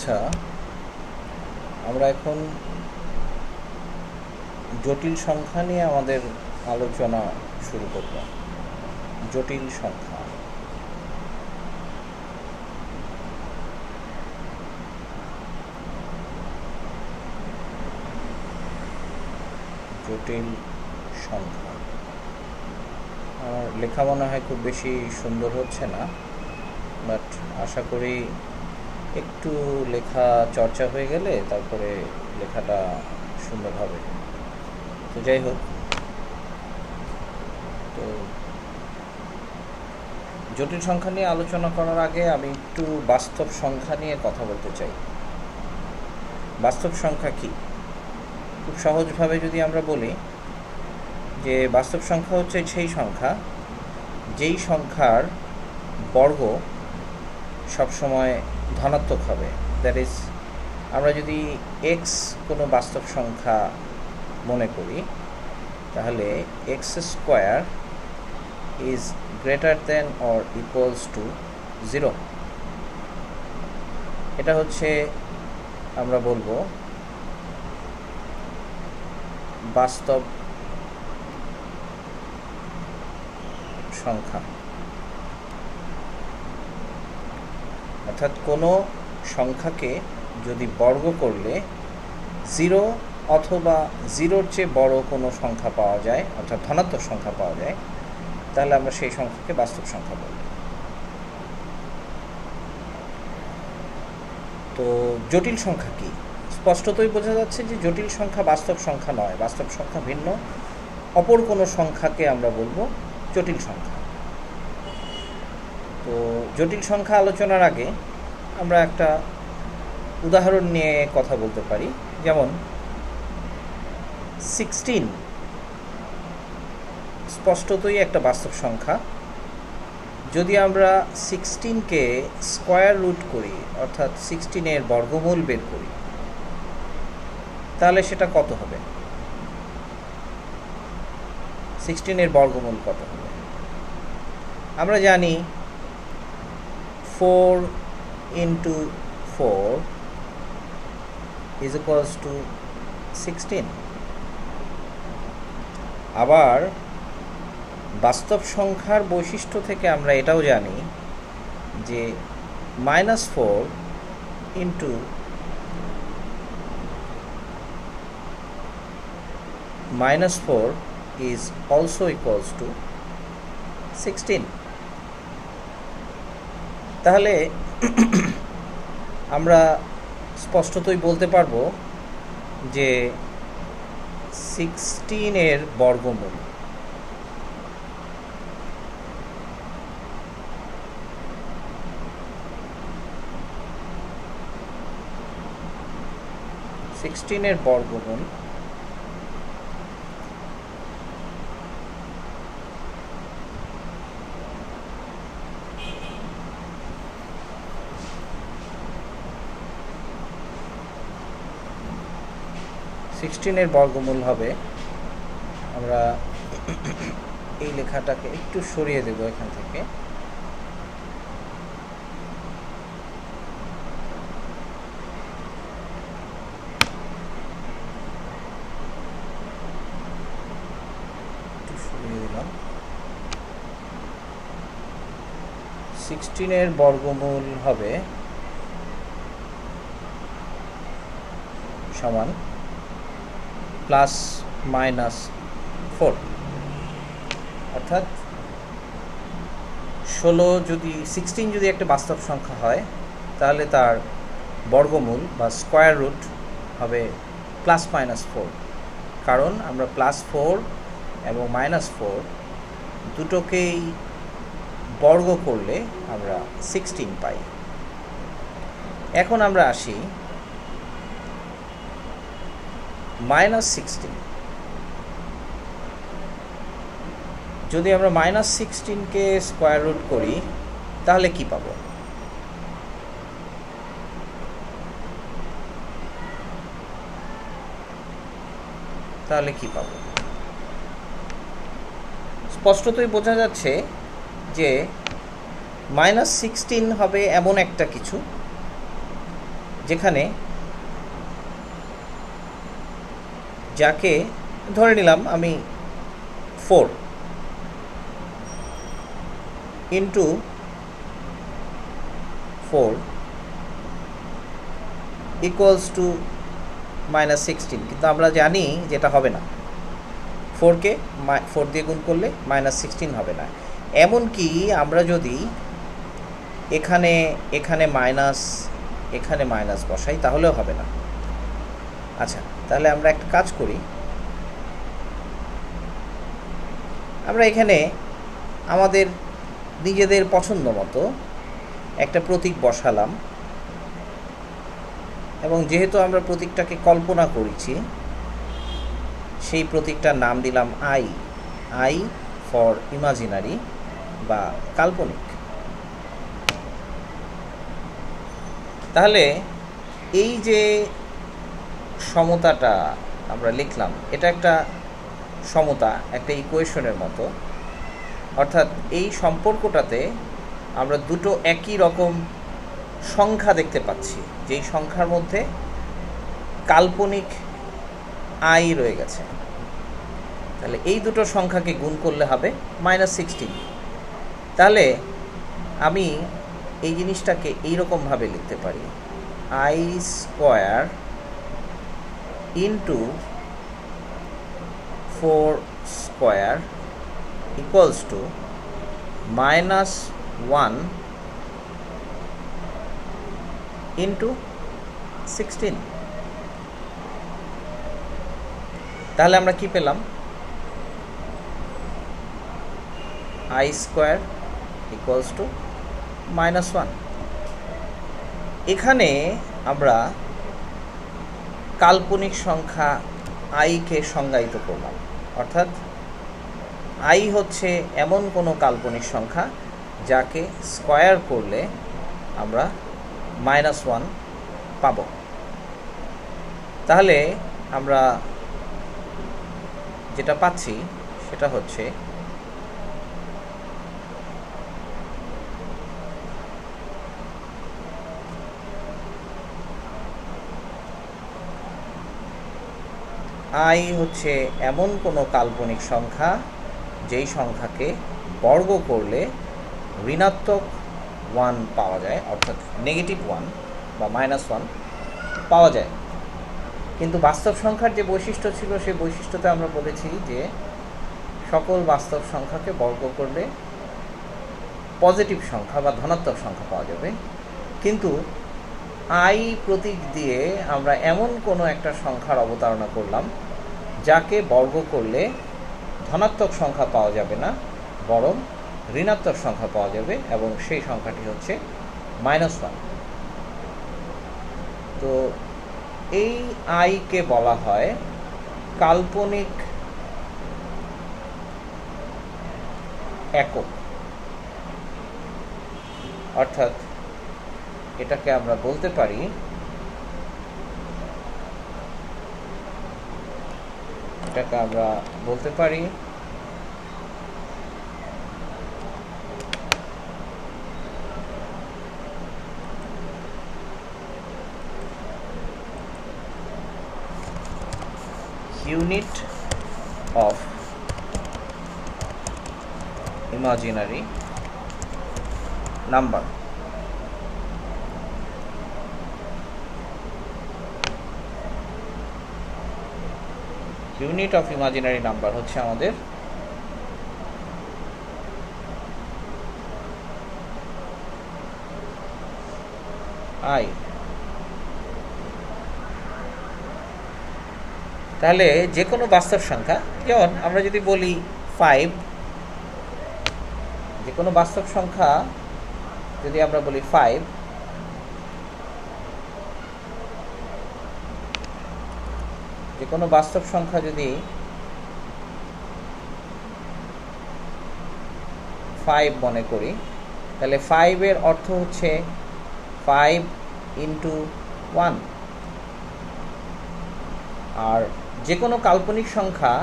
আচ্ছা আমরা এখন জটিল সংখ্যা নিয়ে আমাদের আলোচনা শুরু করব। জটিল সংখ্যা। জটিল সংখ্যা। আমার লেখা মনে হয় খুব বেশি সুন্দর হচ্ছে না বাট আশা করি একটু লেখা চর্চা হয়ে গেলে তারপরে লেখাটা সুন্দর হবে। তো যাই হোক। তো জটিল সংখ্যা নিয়ে আলোচনা করার আগে আমি একটু বাস্তব সংখ্যা নিয়ে কথা বলতে চাই। বাস্তব সংখ্যা কি? খুব সহজভাবে যদি আমরা বলি যে বাস্তব সংখ্যা হচ্ছে সেই সংখ্যা, যেই সংখ্যার বর্গ সবসময় ধনাত্মক হবে। দ্যাট ইজ আমরা যদি এক্স কোনো বাস্তব সংখ্যা মনে করি, তাহলে x square is greater than or equals to zero এটা হচ্ছে আমরা বলব বাস্তব সংখ্যা। অর্থাৎ কোনো সংখ্যাকে যদি বর্গ করলে জিরো অথবা জিরোর চেয়ে বড় কোনো সংখ্যা পাওয়া যায়, অর্থাৎ ধনাত্মক সংখ্যা পাওয়া যায়, তাহলে আমরা সেই সংখ্যাকে বাস্তব সংখ্যা বলব তো জটিল সংখ্যা কি? স্পষ্টতই বোঝা যাচ্ছে যে জটিল সংখ্যা বাস্তব সংখ্যা নয়, বাস্তব সংখ্যা ভিন্ন। অপর কোনো সংখ্যাকে আমরা বলব জটিল সংখ্যা। তো জটিল সংখ্যা আলোচনার আগে আমরা একটা উদাহরণ নিয়ে কথা বলতে পারি। যেমন সিক্সটিন স্পষ্টতই একটা বাস্তব সংখ্যা। যদি আমরা সিক্সটিনকে স্কোয়ার রুট করি, অর্থাৎ সিক্সটিনের বর্গমূল বের করি, তাহলে সেটা কত হবে? সিক্সটিনের বর্গমূল কত হবে? আমরা জানি four into four is equals to sixteen আবার বাস্তব সংখ্যার বৈশিষ্ট্য থেকে আমরা এটাও জানি যে minus four into minus four is also equals to sixteen তাহলে আমরা স্পষ্টতই বলতে পারব যে সিক্সটিনের বর্গমূল। সিক্সটিনের বর্গমূল সিক্সটিনের বর্গমূল হবে। আমরা এই লেখাটাকে একটু সরিয়ে দেব এখান থেকে। সিক্সটিনের বর্গমূল হবে সমান প্লাস মাইনাস ফোর অর্থাৎ ষোলো যদি সিক্সটিন যদি একটা বাস্তব সংখ্যা হয়, তাহলে তার বর্গমূল বা স্কোয়ার রুট হবে প্লাস মাইনাস ফোর কারণ আমরা প্লাস ফোর এবং মাইনাস ফোর দুটোকেই বর্গ করলে আমরা সিক্সটিন পাই। এখন আমরা আসি মাইনাস সিক্সটিন যদি আমরা মাইনাস সিক্সটিনকে স্কোয়ার রুট করি, তাহলে কি পাবো? তাহলে কি পাবো? স্পষ্টতই বোঝা যাচ্ছে যে মাইনাস সিক্সটিন হবে এমন একটা কিছু, যেখানে যাকে ধরে নিলাম আমি four into four equals to minus sixteen কিন্তু আমরা জানি যেটা হবে না। ফোরকে ফোর দিয়ে গুণ করলে মাইনাস সিক্সটিন হবে না। এমনকি আমরা যদি এখানে এখানে মাইনাস এখানে মাইনাস বসাই, তাহলেও হবে না। আচ্ছা তাহলে আমরা একটা কাজ করি। আমরা এখানে আমাদের নিজেদের পছন্দ মতো একটা প্রতীক বসালাম। এবং যেহেতু আমরা প্রতীকটাকে কল্পনা করেছি, সেই প্রতীকটার নাম দিলাম আই। আই ফর ইমাজিনারি বা কাল্পনিক। তাহলে এই যে সমতাটা আমরা লিখলাম। এটা একটা সমতা, একটা ইকুয়েশনের মতো। অর্থাৎ এই সম্পর্কটাতে আমরা দুটো একই রকম সংখ্যা দেখতে পাচ্ছি। যেই সংখ্যার মধ্যে কাল্পনিক আই রয়ে গেছে। তাহলে এই দুটো সংখ্যাকে গুণ করলে হবে মাইনাস সিক্সটিন তাহলে আমি এই জিনিসটাকে এইরকমভাবে লিখতে পারি। I square into four square equals to minus one into sixteen তাহলে আমরা কি পেলাম? I square equals to minus one এখানে আমরা কাল্পনিক সংখ্যা আইকে সংজ্ঞায়িত করলাম। অর্থাৎ আই হচ্ছে এমন কোনো কাল্পনিক সংখ্যা যাকে স্কোয়ার করলে আমরা মাইনাস ওয়ান পাব। তাহলে আমরা যেটা পাচ্ছি সেটা হচ্ছে আই হচ্ছে এমন কোনো কাল্পনিক সংখ্যা যেই সংখ্যাকে বর্গ করলে ঋণাত্মক ওয়ান পাওয়া যায়, অর্থাৎ নেগেটিভ ওয়ান বা মাইনাস ওয়ান পাওয়া যায়। কিন্তু বাস্তব সংখ্যার যে বৈশিষ্ট্য ছিল, সেই বৈশিষ্ট্যতে আমরা বলেছি যে সকল বাস্তব সংখ্যাকে বর্গ করলে পজিটিভ সংখ্যা বা ধনাত্মক সংখ্যা পাওয়া যাবে। কিন্তু আই প্রতীক দিয়ে আমরা এমন কোনো একটা সংখ্যার অবতারণা করলাম যাকে বর্গ করলে ধনাত্মক সংখ্যা পাওয়া যাবে না, বরং ঋণাত্মক সংখ্যা পাওয়া যাবে এবং সেই সংখ্যাটি হচ্ছে মাইনাস ওয়ান তো এই আইকে বলা হয় কাল্পনিক একক। অর্থাৎ এটাকে আমরা বলতে পারি টাকা আমরা বলতে পারি। Unit of imaginary number unit of imaginary number হচ্ছে আমাদের আই। তাহলে যে কোনো বাস্তব সংখ্যা, যেমন আমরা যদি বলি ফাইভ যে কোনো বাস্তব সংখ্যা যদি আমরা বলি ফাইভ যে কোনো বাস্তব সংখ্যা যদি ফাইভ মনে করি, তাহলে ফাইভের অর্থ হচ্ছে ফাইভ ইন্টু ওয়ান আর যে কোনো কাল্পনিক সংখ্যা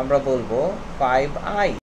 আমরা বলব ফাইভ আই